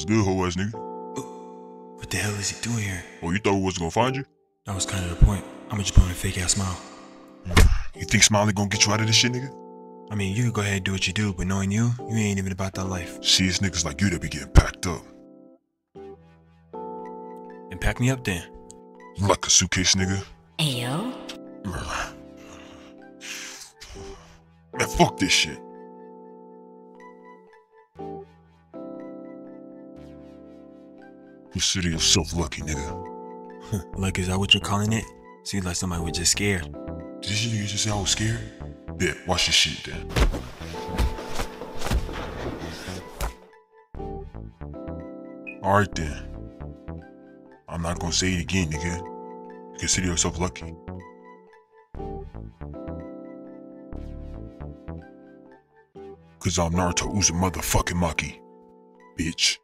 What's good, hoe ass nigga? What the hell is he doing here? Oh, you thought we wasn't gonna find you? That was kind of the point. I'ma just put on a fake ass smile. You think Smiley gonna get you out of this shit, nigga? I mean, you can go ahead and do what you do, but knowing you, you ain't even about that life. See, it's niggas like you that be getting packed up. And pack me up then. Like a suitcase, nigga. Ayo. Man, fuck this shit. Consider yourself lucky, nigga. like, is that what you're calling it? Seems like somebody was just scared. Did you nigga just say I was scared? Yeah, watch this shit then. Alright then. I'm not gonna say it again, nigga. Consider yourself lucky. Cause I'm Naruto Uzumaki, bitch.